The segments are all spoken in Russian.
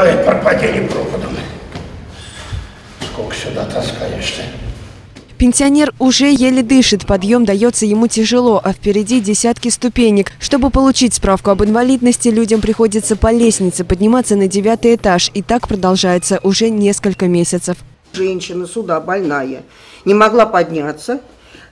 Ой, пропадели пропадом. Сколько сюда таскаешься? Пенсионер уже еле дышит, подъем дается ему тяжело, а впереди десятки ступенек. Чтобы получить справку об инвалидности, людям приходится по лестнице подниматься на девятый этаж. И так продолжается уже несколько месяцев. Женщина сюда больная, не могла подняться.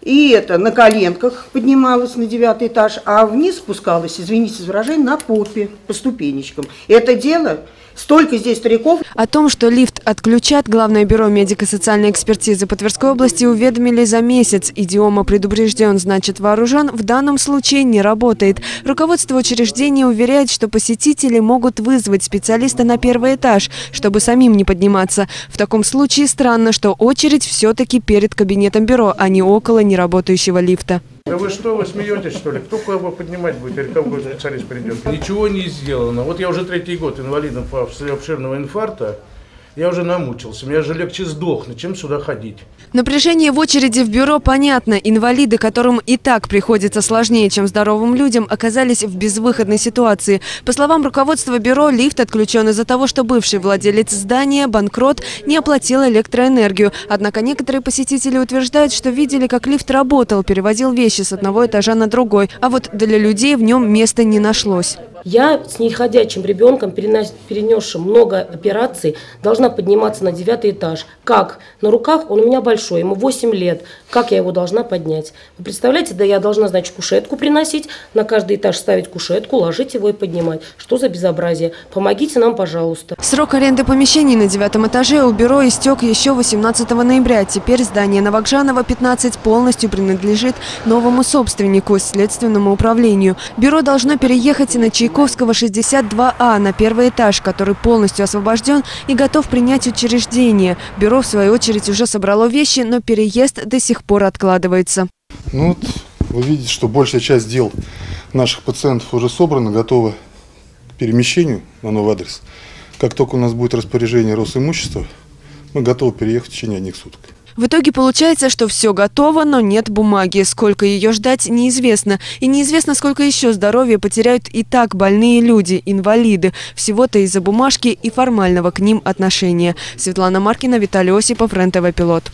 И это на коленках поднималась на девятый этаж, а вниз спускалась, извините за выражение, на попе по ступенечкам. Это дело Столько здесь стариков. О том, что лифт отключат, Главное бюро медико-социальной экспертизы по Тверской области уведомили за месяц. Идиома предупрежден, значит вооружен, в данном случае не работает. Руководство учреждения уверяет, что посетители могут вызвать специалиста на первый этаж, чтобы самим не подниматься. В таком случае странно, что очередь все-таки перед кабинетом бюро, а не около неработающего лифта. Да вы что, вы смеетесь, что ли? Кто кого поднимать будет, или какой специалист придет? Ничего не сделано. Вот я уже третий год инвалидом обширного инфаркта. Я уже намучился. Мне же легче сдохнуть, чем сюда ходить. Напряжение в очереди в бюро понятно. Инвалиды, которым и так приходится сложнее, чем здоровым людям, оказались в безвыходной ситуации. По словам руководства бюро, лифт отключен из-за того, что бывший владелец здания, банкрот, не оплатил электроэнергию. Однако некоторые посетители утверждают, что видели, как лифт работал, перевозил вещи с одного этажа на другой. А вот для людей в нем места не нашлось. Я с неходячим ребенком, перенесшим много операций, должна подниматься на девятый этаж. Как? На руках он у меня большой, ему 8 лет. Как я его должна поднять? Вы представляете, да я должна, значит, кушетку приносить, на каждый этаж ставить кушетку, ложить его и поднимать. Что за безобразие? Помогите нам, пожалуйста. Срок аренды помещений на девятом этаже у бюро истек еще 18 ноября. Теперь здание Новокжанова 15 полностью принадлежит новому собственнику, следственному управлению. Бюро должно переехать на чайку Чайковского 62А на первый этаж, который полностью освобожден и готов принять учреждение. Бюро, в свою очередь, уже собрало вещи, но переезд до сих пор откладывается. Ну вот, вы видите, что большая часть дел наших пациентов уже собрана, готова к перемещению на новый адрес. Как только у нас будет распоряжение Росимущества, мы готовы переехать в течение одних суток. В итоге получается, что все готово, но нет бумаги. Сколько ее ждать, неизвестно. И неизвестно, сколько еще здоровья потеряют и так больные люди, инвалиды. Всего-то из-за бумажки и формального к ним отношения. Светлана Маркина, Виталий Осипов, РЕН-ТВ «Пилот».